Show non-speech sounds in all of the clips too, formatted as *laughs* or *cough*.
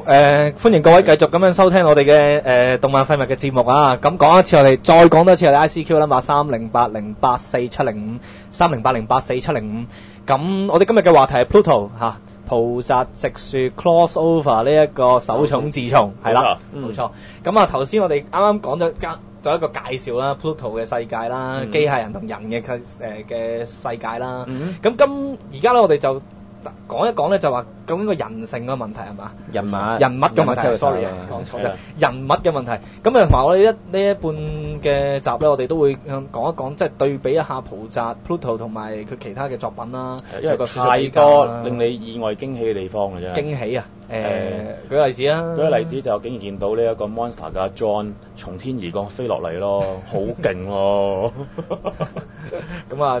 誒、呃，歡迎各位繼續咁樣收聽我哋嘅誒動漫廢物嘅節目啊！咁講一次我哋，再講多一次我哋 ICQ 啦，嘛三零八零八四七零五，三零八零八四七零五。咁我哋今日嘅話題係 Pluto 嚇、浦澤直樹 crossover 呢一個首重自重係啦，冇錯。咁啊頭先我哋啱啱講咗加咗一個介紹啦，Pluto 嘅世界啦，嗯機械人同人嘅誒嘅世界啦。嗯咁今而家咧我哋就講一講咧，就話究竟個人性嘅問題係嘛？人物人物嘅問題，sorry 啊，講錯咗，人物嘅問題。咁啊，同埋我哋一呢一半嘅集咧，我哋都會嗯講一講，即係對比一下浦澤 Pluto 同埋佢其他嘅作品啦，因為做個太多令你意外驚喜嘅地方嘅啫。驚喜啊！誒，誒舉個例子啊，舉個例子就竟然見到呢一個 monster 嘅 John 從天而降飛落嚟咯，好勁咯！*laughs* *laughs* 咁啊，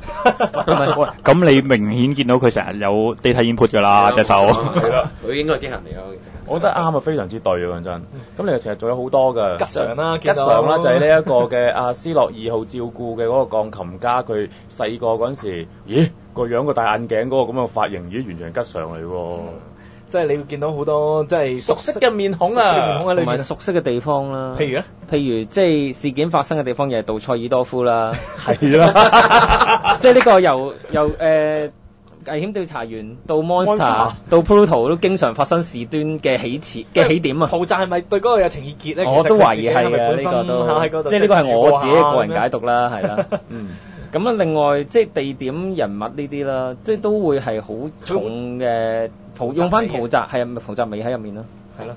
*laughs* 咁你明顯見到佢成日有 data input 㗎啦，隻手。係啦，佢應該係機械人嚟咯，*laughs* 其實。我覺得啱啊，非常之對啊！講真，咁你其實仲有好多嘅吉祥啦吉祥啦，就係呢一個嘅阿斯洛二號照顧嘅嗰個鋼琴家，佢細個嗰陣時，咦個樣個戴眼鏡嗰個咁嘅髮型，咦完全係吉祥嚟喎！即係你會見到好多即係熟悉嘅面孔啊！同埋。熟悉嘅地方啦。譬如咧，譬如即係事件發生嘅地方，又係杜塞爾多夫啦。*laughs* 係啦，即係呢個由由誒、呃危險調查員到 Monster, 到 Pluto 都經常發生事端嘅起始嘅起點啊！浦澤係咪對嗰個有情意結咧？我都懷疑係啊，呢個都即係呢個係我自己嘅個人解解讀啦，係啦。*laughs* 嗯。咁啊，另外即係地點人物呢啲啦，即係都會係好重嘅浦用翻浦澤係咪浦澤美喺入面咯？係咯。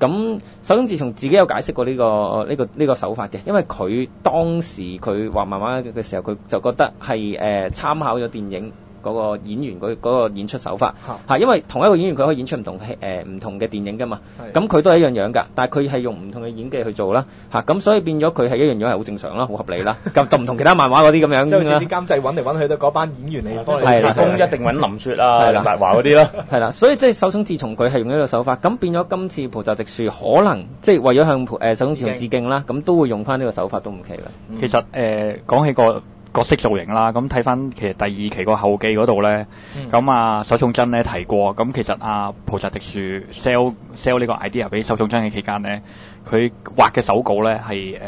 咁首先，自從自己有解釋過呢、個呢、個呢、個手法嘅，因為佢當時佢畫漫畫嘅時候，佢就覺得係誒、呃、參考咗電影嗰個演員嗰嗰個演出手法。嚇。嚇，因為同一個演員佢可以演出唔同戲誒唔同嘅電影噶嘛，咁佢都係一樣樣㗎，但係佢係用唔同嘅演技去做啦。嚇，咁所以變咗佢係一樣樣係好正常啦，好合理啦，*laughs* 咁就唔同其他漫畫嗰啲咁樣啦即係好似啲監製揾嚟揾去都嗰班演員嚟幫你係啦拍。工一定揾林雪啊、林達華嗰啲啦。係啦，所以即係手塚治蟲佢係用呢個手法，咁變咗今次浦澤直樹可能即係為咗向浦誒手塚治蟲致敬啦，咁都會用翻呢個手法都唔奇啦。其實誒、呃、講起個角色造型啦，咁睇翻其實第二期個後記嗰度咧，嗯咁、啊手塚真咧提過，咁其實啊浦澤直樹 sell sell 呢個 idea 俾手塚真嘅期間咧，佢畫嘅手稿咧係誒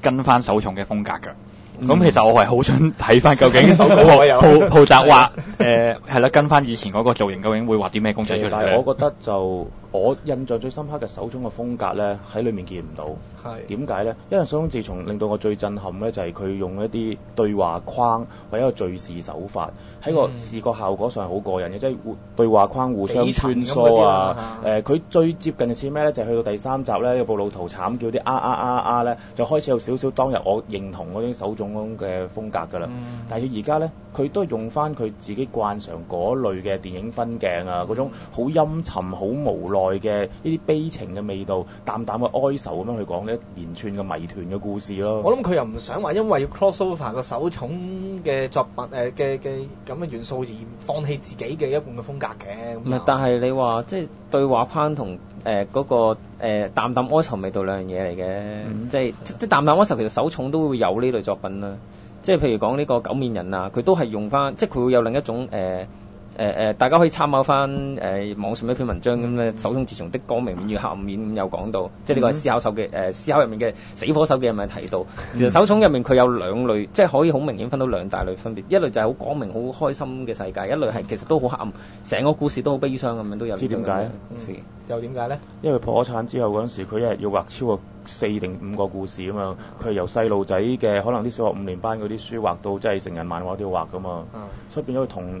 跟翻手塚嘅風格㗎。咁、其實我係好想睇翻究竟手稿 *laughs* 我有浦浦澤畫誒係啦，跟翻以前嗰個造型，究竟會畫啲咩公仔出嚟？但係我覺得就我印象最深刻嘅手塚嘅風格咧，喺裏面見唔到。係點解咧？因為手塚治蟲令到我最震撼咧，就係佢用一啲對話框或者一個敘事手法，喺個嗯視覺效果上係好過癮嘅，即係互對話框互相穿梭啊！誒，佢最接近嘅似咩咧？就係去到第三集咧，有部老圖慘叫啲啊啊啊啊呢，就開始有少少當日我認同嗰種手塚嗰種嘅風格㗎啦。嗯但係佢而家咧，佢都係用翻佢自己慣常嗰類嘅電影分鏡啊，嗰種好陰沉、好無奈嘅呢啲悲情嘅味道，淡淡嘅哀愁咁樣去講呢一連串嘅謎團嘅故事咯。我諗佢又唔想話因為要 crossover 個首重嘅作品誒嘅嘅咁嘅元素而放棄自己嘅一半嘅風格嘅。唔係，但係你話即係對話框同誒嗰個、呃、淡淡哀愁味道兩樣嘢嚟嘅，嗯即係即即淡淡哀愁其實首重都會有呢類作品啦。即係譬如講呢個九面人啊，佢都係用翻，即係佢會有另一種誒。呃誒誒，大家可以參考翻誒、網上一篇文章咁咧，手中自從的光明面與黑暗面咁有講到，即係呢個係思考手嘅誒、思考入面嘅死火手嘅入面提到，其實手塚入面佢有兩類，即係可以好明顯分到兩大類分別，一類就係好光明、好開心嘅世界，一類係其實都好黑暗，成個故事都好悲傷咁樣都有。知點解啊故事又點解咧？因為破咗產之後嗰陣時，佢一日要畫超過四定五個故事啊嘛。佢係由細路仔嘅可能啲小學五年班嗰啲書畫到即係成人漫畫都要畫噶嘛。嗯所以變咗佢同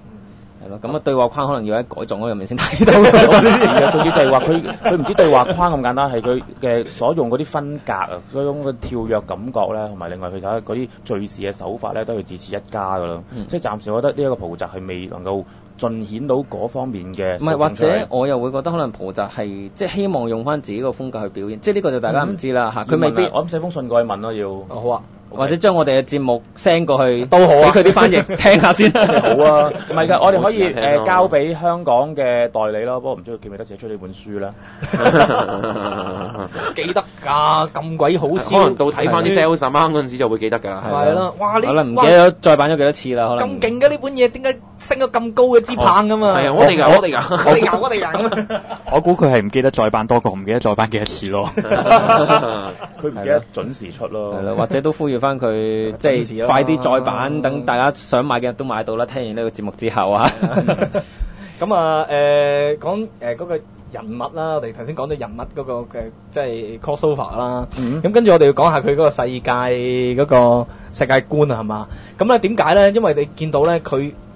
係咯，咁啊對話框可能要喺改造嗰入面先睇到。而家仲要就係話佢佢唔知對話框咁簡單，係佢嘅所用嗰啲分隔啊，所種嘅跳躍感覺咧，同埋另外佢睇下嗰啲敘事嘅手法咧，都係自此一家噶啦。嗯即係暫時我覺得呢一個蒲澤係未能夠盡顯到嗰方面嘅唔係，或者我又會覺得可能蒲澤係即係希望用翻自己個風格去表現，即係呢個就大家唔知啦嚇。佢、未必我諗寫封信過去問咯，要。哦好啊，或者將我哋嘅節目 send 過去都好啊俾佢啲翻譯 *laughs* 聽下先。好啊，唔係㗎，我哋可以誒交俾香港嘅代理咯，不過唔知佢記唔記得寫出呢本書啦。*laughs* 記得㗎，咁鬼好笑可笑。能到睇翻啲 sales 啱嗰陣時就會記得㗎啦。係啦，哇！呢可能唔哇記得咗再版咗幾多次啦，可能咁勁嘅呢本嘢，點解升咗咁高嘅支棒㗎嘛？係啊，我哋㗎，我哋㗎，我哋有，我哋！我估佢係唔記得再版多過唔記得再版幾多次 *laughs* 咯。佢唔記得準時出咯。係啦，或者都呼籲翻佢即準時咯係快啲再版，等大家想買嘅都買到啦。聽完呢個節目之後啊，咁啊，誒講誒嗰個人物啦，我哋頭先講咗人物嗰個嘅即係 crossover 啦。嗯咁跟住我哋要講下佢嗰個世界嗰個世界觀啊，係嘛？咁咧點解咧？因為你見到咧佢。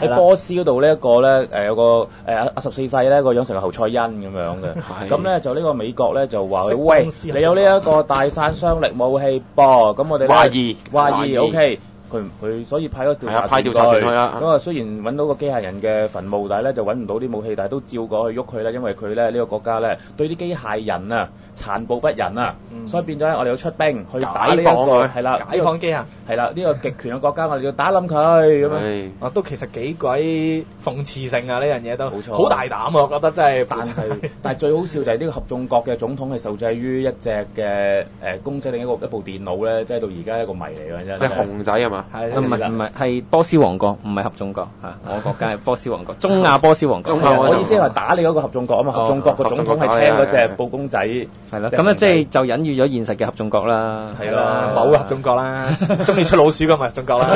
喺波斯嗰度呢一個咧誒有個誒阿十四世咧個樣成個侯賽因咁樣嘅，*laughs* 咁咧就呢個美國咧就話識喂你有呢一個大殺傷力武器噃，咁我哋咧懷疑。懷疑懷疑。OK。佢佢所以派咗調查啊派調查團去啦咁啊，雖然揾到個機械人嘅墳墓，但係咧就揾唔到啲武器，但係都照過去喐佢啦，因為佢咧呢個國家咧對啲機械人啊殘暴不仁啊，嗯所以變咗我哋要出兵去打呢一個係啦，解放機械。係啦，呢個極權嘅國家我哋要打冧佢咁樣。係啊，都其實幾鬼諷刺性啊！呢樣嘢都冇錯好大膽啊！我覺得真係，但係 *laughs* 但係最好笑就係呢個合眾國嘅總統係受制於一隻嘅誒公仔定一個一部電腦咧，即係到而家一個謎嚟㗎真係。即係熊仔係嘛？係唔係唔係係波斯王國，唔係合眾國嚇。我國家係波斯王國，中亞波斯王國。我意思係話打你嗰個合眾國啊嘛，合眾國個總統係聽嗰隻布公仔。係咯，咁啊即係就隱喻咗現實嘅合眾國啦。係啦，啦某合眾國啦，中意出老鼠噶嘛，合眾國啦。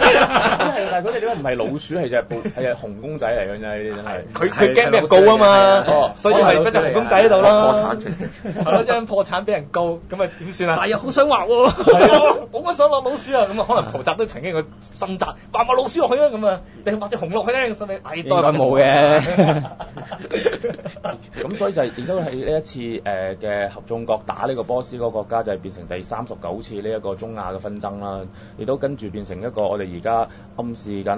係但係嗰唔係老鼠係隻布 *laughs* 係隻紅公仔嚟嘅啫係呢啲真係。佢佢驚俾人告啊嘛哦，所以咪嗰隻紅公仔喺度咯。破產出係咯，因破產俾人告，咁啊點算啊？但係又好想畫喎。係啊，*laughs* 我乜想落老鼠啊？咁啊，可能蒲澤都曾經個掙扎，畫埋老鼠落去啊，咁啊，定畫隻熊落去咧？咁咪唉，都係應該冇嘅 *laughs* 咁所以就係亦都係呢一次誒嘅合眾國打呢個波斯嗰個國家，就係變成第三十九次呢一個中亞嘅紛爭啦。亦都跟住變成一個我哋而家暗示緊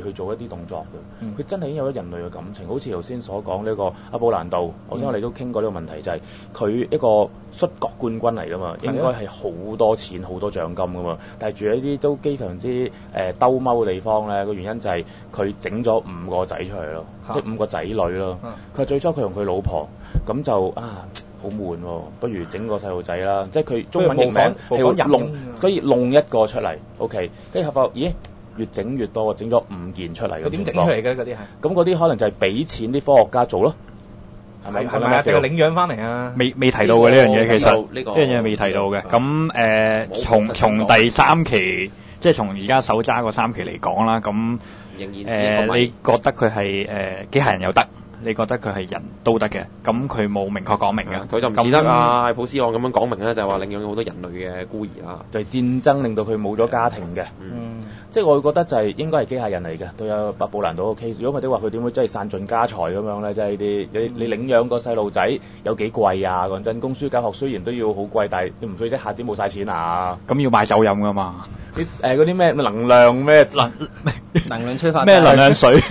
而去做一啲動作嘅。嗯。佢、真係已經有咗人類嘅感情，好似頭先所講呢個阿布蘭道，頭先我哋都傾過呢個問題，就係、佢一個摔角冠軍嚟噶嘛，應該係好多錢、好多獎金噶嘛，但係住喺啲都非常之誒、呃兜踎嘅地方咧，個原因就係佢整咗五個仔出嚟咯，嚇。即係五個仔女咯。嗯佢話最初佢同佢老婆咁就啊好悶喎，不如整個細路仔啦，即係佢中文譯名係弄，所以弄一個出嚟，OK，跟住後發覺咦越整越多，整咗五件出嚟。佢點整出嚟？嘅嗰啲係？咁嗰啲可能就係俾錢啲科學家做咯，係咪？係咪啊？定係領養翻嚟啊？未未提到嘅呢樣嘢，其實呢個呢樣嘢未提到嘅。咁誒，從從第三期，即係從而家手揸嗰三期嚟講啦，咁仍然誒，你謎。覺得佢係誒機械人又得，你覺得佢係人都得嘅，咁佢冇明確講明嘅。佢就唔似得啊艾普斯朗咁樣講明咧，就係話領養咗好多人類嘅孤兒啦。就係戰爭令到佢冇咗家庭嘅。嗯，即係我會覺得就係應該係機械人嚟嘅，對有百布蘭島嘅 case。如果唔係的話，佢點會真係散盡家財咁樣咧？即係呢啲你你領養個細路仔有幾貴啊？講真，供書教學雖然都要好貴，但係你唔會一下子冇晒錢啊！咁要買酒飲噶嘛？*laughs* 啲誒嗰啲咩能量咩能能量催化咩能量水？*laughs* *laughs*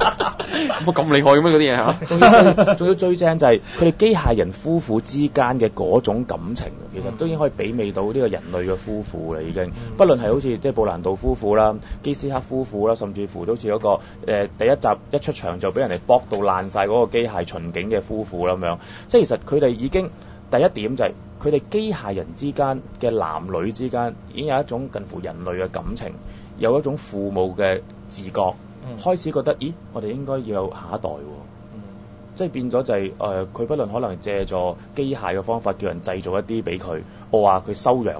*laughs* 乜咁厲害嘅咩嗰啲嘢嚇？*laughs* 仲要最仲要最正就係佢哋機械人夫婦之間嘅嗰種感情，其實都已經可以媲美到呢個人類嘅夫婦啦，已經。不論係好似即係布蘭道夫婦啦、基斯克夫婦啦，甚至乎都好似嗰個、呃、第一集一出場就俾人哋搏到爛晒嗰個機械巡警嘅夫婦啦咁樣。即係其實佢哋已經第一點就係佢哋機械人之間嘅男女之間已經有一種近乎人類嘅感情，有一種父母嘅自覺。嗯。開始覺得，咦，我哋應該要有下一代喎、嗯。即係變咗就係、誒，佢、不論可能借助機械嘅方法叫人製造一啲俾佢，我話佢收養，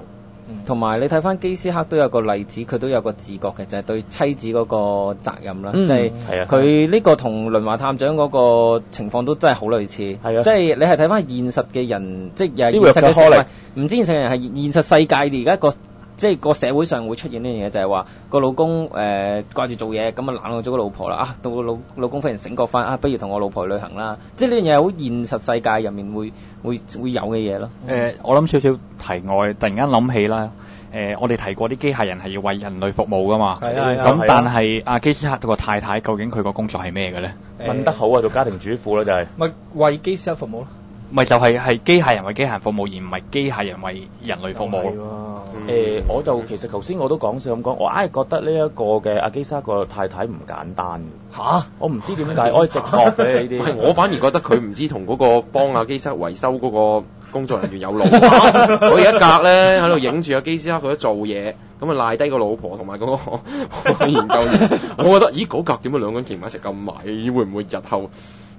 同埋你睇翻基斯克都有個例子，佢都有個自覺嘅，就係、對妻子嗰個責任啦，嗯即係係啊。佢呢個同輪華探長嗰個情況都真係好類似，係啊。即係你係睇翻現實嘅人，即係又係呢個現實嘅唔知現實嘅人係現實世界而家個。即係個社會上會出現呢樣嘢，就係話個老公誒、呃、掛住做嘢，咁啊冷落咗個老婆啦。啊，到個老老公忽然醒覺翻，啊，不如同我老婆去旅行啦。即係呢樣嘢係好現實世界入面會會會有嘅嘢咯。誒、我諗少少題外，突然間諗起啦。誒、我哋提過啲機械人係要為人類服務噶嘛。係啊咁但係阿基斯克個太太究竟佢個工作係咩嘅咧？問得好啊，做家庭主婦啦就係、咪為機師服務咯。咪就係係機械人為機械人服務，而唔係機械人為人類服務。嗯誒、我就其實頭先我都講笑咁講，我硬係覺得呢一個嘅阿基莎個太太唔簡單嘅。嚇！我唔知點解，我係直覺嘅呢係啲。*laughs* 我反而覺得佢唔知同嗰個幫阿基斯克維修嗰個工作人員有路。*laughs* 佢有一格咧喺度影住阿基斯克佢喺做嘢，咁啊賴低個老婆同埋嗰個 *laughs* 研究員。我覺得咦嗰格點解兩個人企埋一齊咁埋？會唔會日後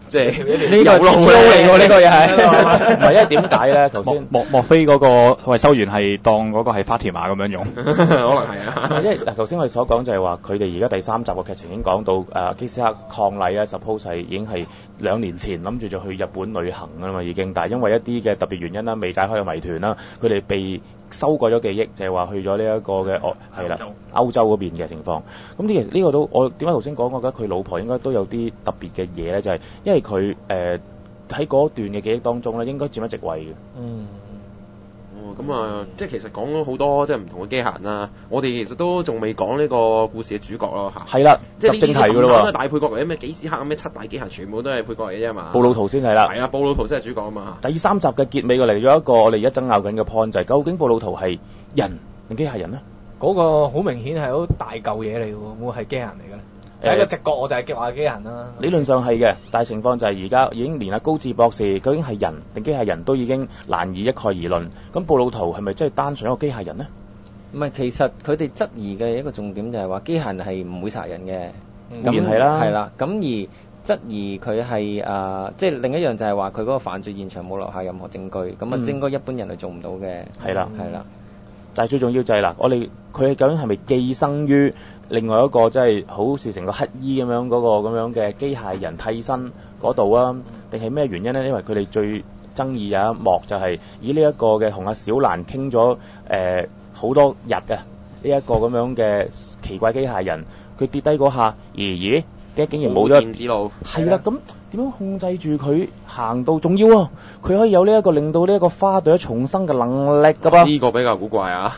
即係呢個有路超嚟喎，呢個又係。唔係因為點解咧？*laughs* 頭先。莫莫非嗰個維修員係當嗰個係花田馬咁樣用？*laughs* 可能係啊。因為嗱，頭先我哋所講就係話，佢哋而家第三集嘅劇情已經講到，誒、基斯克抗禮啊，suppose 係已經係兩年前諗住就去日本旅行㗎啦嘛，已經，但係因為一啲嘅特別原因啦，未解開嘅謎團啦，佢哋被修改咗記憶，就係、話去咗呢一個嘅哦，係啦，歐洲嗰邊嘅情況。咁呢個呢個都我點解頭先講，我覺得佢老婆應該都有啲特別嘅嘢咧，就係、因為佢誒喺嗰段嘅記憶當中咧，應該佔一席位嘅。嗯。哦，咁啊，即係其實講咗好多即係唔同嘅機械人啦。我哋其實都仲未講呢個故事嘅主角咯嚇。係啦，即係正題㗎啲咯喎，大配角嚟嘅咩幾時克咩七大機械全部都係配角嚟嘅啫嘛。布魯圖先係啦。係啊，布魯圖先係主角啊嘛。第三集嘅結尾，我嚟咗一個我哋而家爭拗緊嘅 point，就係究竟布魯圖係人定機械人咧？嗰個好明顯係好大嚿嘢嚟嘅喎，會係機械人嚟嘅咧？第一個直覺我就係激話機械人啦。理論上係嘅，但係情況就係而家已經連阿高志博士究竟係人定機械人都已經難以一概而論。咁布魯圖係咪真係單純一個機械人呢？唔係，其實佢哋質疑嘅一個重點就係話機械人係唔會殺人嘅，嗯當然係啦係啦。咁而質疑佢係誒，即係另一樣就係話佢嗰個犯罪現場冇留下任何證據，咁啊嗯應該一般人係做唔到嘅。係啦係啦。但係最重要就係嗱，我哋佢究竟係咪寄生於另外一個即係好似成個乞衣咁樣嗰個咁樣嘅機械人替身嗰度啊？定係咩原因呢？因為佢哋最爭議有一幕就係以呢一個嘅同阿小蘭傾咗誒好多日啊，呢、一個咁樣嘅奇怪機械人，佢跌低嗰下，咦咦，竟然冇咗？電子路。係啦，咁點樣控制住佢行到？仲要啊，佢可以有呢一個令到呢一個花朵重生嘅能力㗎噃。呢個比較古怪啊！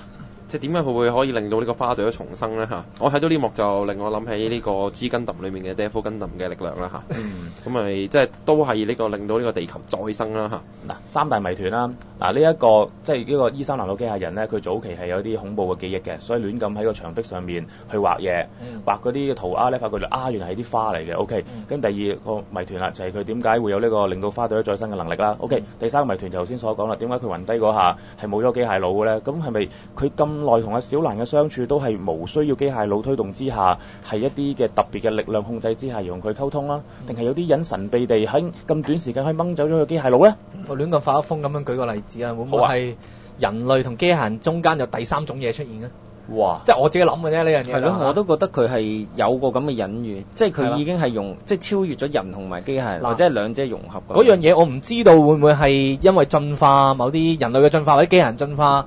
即係點解佢會可以令到呢個花朵重生咧嚇？我睇到呢幕就令我諗起呢個《G Gundam》裏面嘅 Devil Gundam 嘅力量啦嚇。嗯。咁咪即係都係呢個令到呢個地球再生啦嚇。嗱，三大謎團啦，嗱呢一個即係呢個伊三南島機械人咧，佢早期係有啲恐怖嘅記憶嘅，所以亂咁喺個牆壁上面去畫嘢，嗯畫嗰啲塗鴉咧，發覺到啊原來係啲花嚟嘅，OK。咁第二個謎團啦，就係佢點解會有呢個令到花朵再生嘅能力啦，OK。第三個謎團就頭先所講啦，點解佢暈低嗰下係冇咗機械腦嘅咧？咁係咪佢咁耐同阿小蘭嘅相處都係無需要機械腦推動之下，係一啲嘅特別嘅力量控制之下，而同佢溝通啦？定係有啲人神秘地喺咁短時間可以掹走咗個機械腦咧？我亂咁發一風咁樣舉個例子啊，會唔會好啊係人類同機械人中間有第三種嘢出現咧？哇！即係我自己諗嘅啫呢樣嘢。係咯，我都覺得佢係有個咁嘅隱喻，即係係啦佢已經係用，即係超越咗人同埋機械或者係兩者融合咁嗰樣嘢我唔知道會唔會係因為進化某啲人類嘅進化或者機械人進化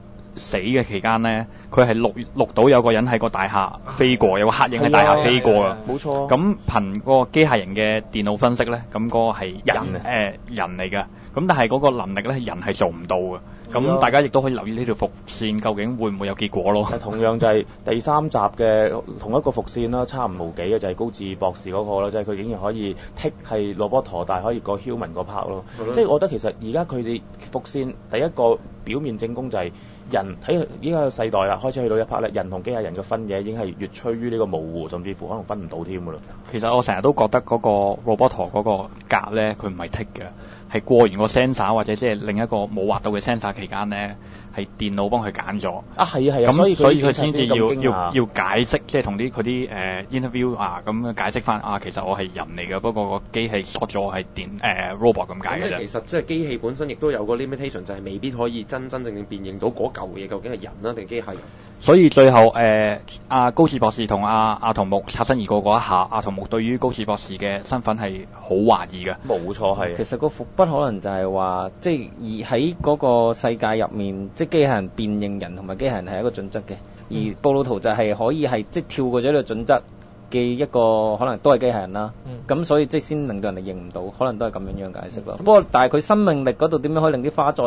死嘅期間咧，佢係錄錄到有個人喺個大廈飛過，有個黑影喺大廈飛過啊。冇錯。咁憑嗰個機械人嘅電腦分析咧，咁、嗰個係人誒、人嚟嘅，咁但係嗰個能力咧人係做唔到嘅。咁大家亦都可以留意呢條伏線究竟會唔會有結果咯。同樣就係第三集嘅同一個伏線啦，差唔無幾嘅就係高智博士嗰、個啦，即係佢竟然可以剔係羅波陀，但係可以過 human 嗰 part 咯即係我覺得其實而家佢哋伏線第一個表面正功就係人喺依家個世代啦，開始去到一 part 咧，人同機械人嘅分野已經係越趨於呢個模糊，甚至乎可能分唔到添㗎啦。其實我成日都覺得嗰個 robot 嗰個格咧，佢唔係剔嘅，係過完個 sensor 或者即係另一個冇畫到嘅 sensor 期間咧，係電腦幫佢揀咗。啊係啊係啊，所以咁所以佢佢先至要要要解釋，即係同啲佢啲誒 interview 啊咁樣解釋翻啊，其實我係人嚟嘅，不過個機器鎖咗我係電誒、robot 咁解嘅啫咁即係其。實即係機器本身亦都有個 limitation，就係未必可以真真正正辨認到嗰嚿嘢究竟係人啦定機械人。所以最後誒阿、高士博士同阿阿童木擦身而過嗰一下，阿童木對於高士博士嘅身份係好懷疑嘅。冇錯係。其實個伏筆可能就係話，即係而喺嗰個世界入面，即機械人辨認人同埋機械人係一個準則嘅，而布魯圖就係可以係即跳過咗呢個準則嘅一個可能都係機械人啦。嗯咁、所以即係先令到人哋認唔到，可能都係咁樣樣解釋咯。不過但係佢生命力嗰度點樣可以令啲花再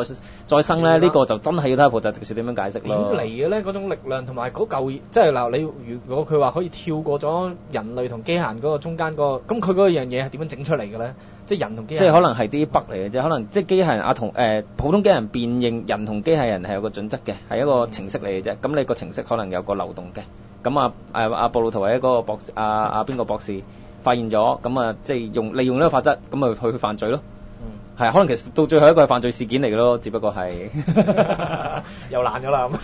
再生咧？呢、個就真係要睇下菩薩直樹點樣解釋點。嚟嘅咧？嗰種力量同埋嗰嚿，即係嗱，你如果佢話可以跳過咗人類同機械人嗰個中間嗰、個，咁佢嗰樣嘢係點樣整出嚟嘅咧？即係人同機械人，即係可能係啲 bug 嚟嘅啫，可能即係機械人啊同誒、呃普通機械人辨認人同機械人係有個準則嘅，係一個程式嚟嘅啫。咁你個程式可能有個漏洞嘅。咁啊誒阿布魯圖或者嗰個博士阿阿邊個博士發現咗，咁啊即係用利用呢個法則，咁咪去去犯罪咯。嗯係可能其實到最後一個係犯罪事件嚟嘅咯，只不過係 *laughs* 又爛咗啦 *laughs*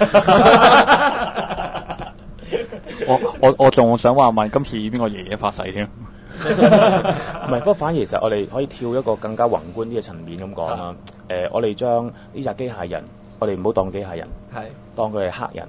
我我我仲想話問今次邊個爺爺發誓添？*laughs* 唔係，不過反而其實我哋可以跳一個更加宏觀啲嘅層面咁講啦。誒、我哋將呢隻機械人，我哋唔好當機械人，係當佢係黑人，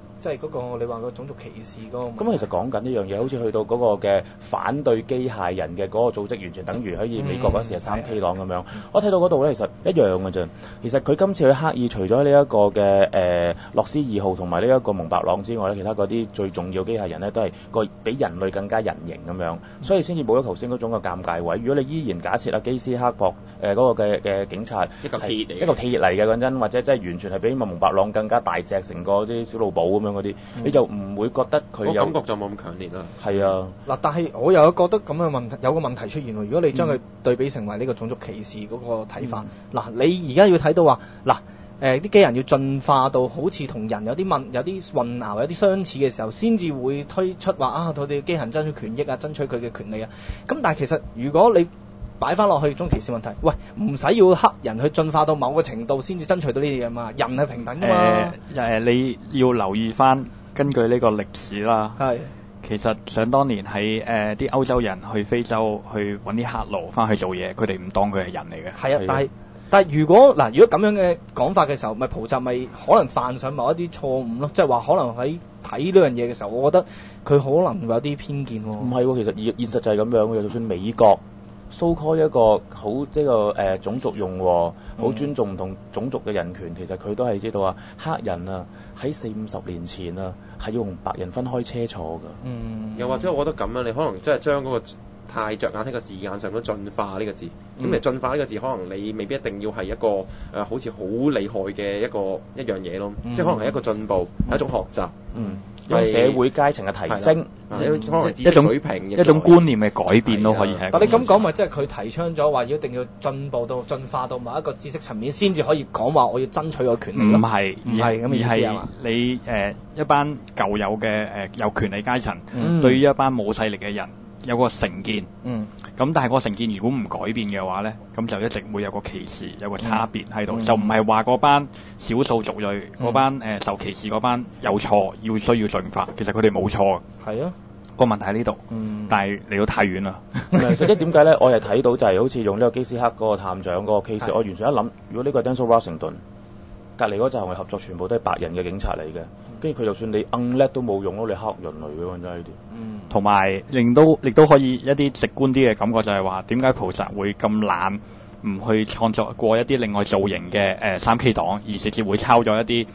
即係嗰、個你話個種族歧視嗰個。咁其實講緊呢樣嘢，好似去到嗰個嘅反對機械人嘅嗰個組織，完全等於可以美國嗰時係三 K 黨咁樣。我睇到嗰度咧，其實一樣嘅啫。其實佢今次佢刻意除咗呢一個嘅誒洛斯二號同埋呢一個蒙白朗之外咧，其他嗰啲最重要機械人咧，都係個比人類更加人形咁樣，所以先至冇咗頭先嗰種嘅尷尬位。如果你依然假設阿基斯克博誒嗰個嘅嘅警察一嚿鐵嚟嘅一嚿鐵嚟嘅講真，或者真係完全係比蒙白朗更加大隻，成個啲小老寶咁樣嗰啲，嗯你就唔會覺得佢有感覺就冇咁強烈啦。係啊。嗱，但係我又覺得咁嘅問題有個問題出現喎。如果你將佢對比成為呢個種族歧視嗰個睇法，嗱、你而家要睇到話，嗱，誒啲機人要進化到好似同人有啲問有啲混淆、有啲相似嘅時候，先至會推出話啊，佢哋機械人爭取權益啊，爭取佢嘅權利啊。咁但係其實如果你擺翻落去中歧視問題，喂，唔使要黑人去進化到某個程度先至爭取到呢啲嘢嘛，人係平等噶嘛誒。誒、你要留意翻，根據呢個歷史啦，係其實想當年喺誒啲歐洲人去非洲去揾啲黑奴翻去做嘢，佢哋唔當佢係人嚟嘅。係啊，但係但係如果嗱，如果咁樣嘅講法嘅時候，咪葡習咪可能犯上某一啲錯誤咯，即係話可能喺睇呢樣嘢嘅時候，我覺得佢可能會有啲偏見喎。唔係喎，其實現現實就係咁樣嘅，就算美國。So call 一個好即係個誒種族用和，好嗯尊重唔同種族嘅人權，其實佢都係知道啊，黑人啊喺四五十年前啊係要同白人分開車坐㗎。嗯，又或者我覺得咁樣，你可能真係將嗰個太着眼喺個字眼上咁進化呢個字。咁嗯你進化呢個字，可能你未必一定要係一個誒、呃好似好厲害嘅一個一樣嘢咯。嗯即係可能係一個進步，係一種學習。嗯，因為社會階層嘅提升。啊一種水平一種觀念嘅改變都可以係。但你咁講，咪即係佢提倡咗話，一定要進步到進化到某一個知識層面，先至可以講話我要爭取個權利咯。唔係，唔係咁嘅意思而係係嘛你誒、呃一班舊有嘅誒、呃有權利階層，嗯對於一班冇勢力嘅人有個成見。嗯咁但係個成見如果唔改變嘅話咧，咁就一直會有個歧視，有個差別喺度，嗯就唔係話嗰班少數族裔嗰、班誒、呃受歧視嗰班有錯，要需要進化。其實佢哋冇錯嘅，係啊，個問題喺呢度。嗯但係嚟到太遠啦。唔係 *laughs* 所以點解咧？我係睇到就係好似用呢個基斯克嗰個探長嗰個 case，我完全一諗，如果呢個係 Denzel Washington，隔離嗰陣係合作全部都係白人嘅警察嚟嘅，跟住佢就算你硬叻都冇用咯，你黑人嚟嘅喎真係呢啲。嗯同埋令到亦都可以一啲直觀啲嘅感覺就係話點解菩薩會咁懶，唔去創作過一啲另外造型嘅誒三 K 黨，而直接會抄咗一啲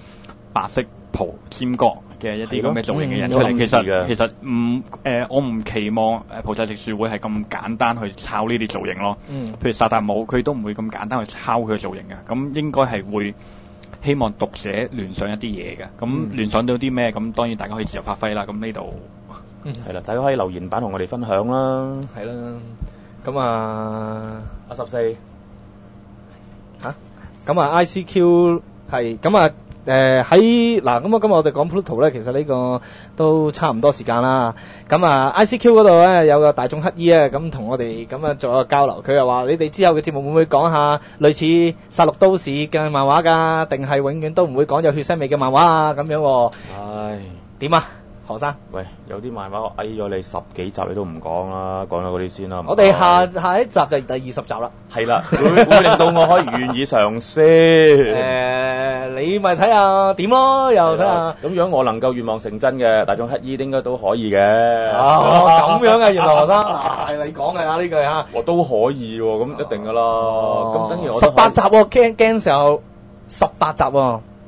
白色袍尖角嘅一啲咁嘅造型嘅人出嚟。嗯其實其實唔誒、我唔期望誒菩薩直樹會係咁簡單去抄呢啲造型咯。嗯譬如薩達姆，佢都唔會咁簡單去抄佢嘅造型嘅，咁應該係會希望讀者聯想一啲嘢嘅，咁嗯聯想到啲咩？咁當然大家可以自由發揮啦。咁呢度係啦，大家可以留言版同我哋分享啦。係啦，咁啊阿十四，嚇，咁啊 ICQ 係咁啊。誒喺嗱咁啊，今日我哋講 Pluto 咧，其實呢個都差唔多時間啦。咁啊，ICQ 嗰度咧有個大眾乞衣啊，咁同我哋咁啊做一個交流。佢又話：你哋之後嘅節目會唔會講下類似《殺戮都市》嘅漫畫㗎？定係永遠都唔會講有血腥味嘅漫畫啊？咁樣喎唉，點啊，何生？喂，有啲漫畫我翳咗你十幾集，你都唔講啦，講咗嗰啲先啦。我哋下下一集就係第二十集啦。係啦，會會令到我可以願意嘗 *laughs* 誒、試。你咪睇下點咯，又睇下。咁樣我能夠願望成真嘅，大眾乞衣應該都可以嘅。哦，咁樣嘅，原來何生 *laughs* 係你講嘅啊呢句嚇。我都可以喎，咁一定噶啦。咁等於我十八集喎，驚驚時候十八集喎。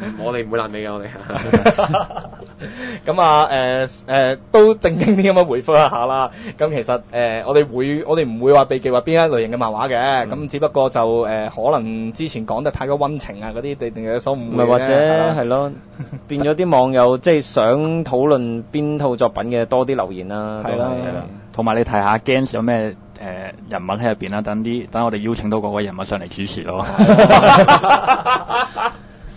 嗯 *laughs* 我哋唔會爛尾嘅，我哋。*laughs* 咁啊誒誒都正經啲咁樣回覆一下啦。咁其實誒、呃我哋會我哋唔會話避忌話邊一類型嘅漫畫嘅，咁、嗯只不過就誒、呃可能之前講得太過温情啊嗰啲，定定有所誤會唔係或者啫係咯，變咗啲網友即係想討論邊套作品嘅多啲留言啦。係啦都係同埋你睇下 Gans 有咩誒、人物喺入邊啦，等啲等我哋邀請到嗰個人物上嚟主持咯。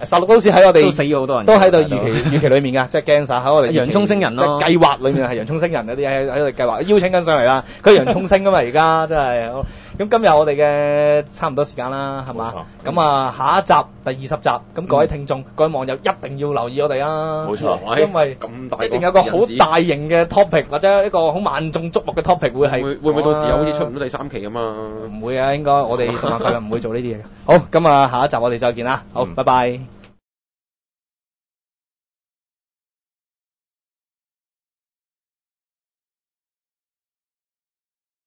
殺戮都市喺我哋都死咗好多人都喺度預期預 *laughs* 期裏面㗎，即係 Gans 喺我哋洋葱星人咯即係計劃裏面係洋葱星人嗰啲喺喺度計劃邀請緊上嚟啦。*laughs* 佢洋葱星啊嘛，而家真係。咁今日我哋嘅差唔多時間啦，係嘛？咁啊，下一集第二十集，咁各位聽眾、各位網友一定要留意我哋啊。冇錯因為咁大一定有個好大型嘅 topic 或者一個好萬眾矚目嘅 topic 會係會會唔會到時又好似出唔到第三期啊嘛？唔會啊，應該我哋動漫界唔會做呢啲嘢嘅。好，咁啊，下一集我哋再見啦。好，拜拜。